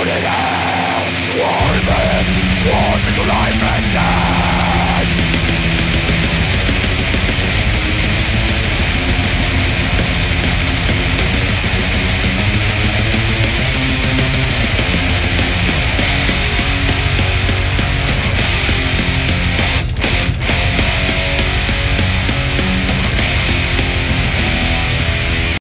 Our efforts on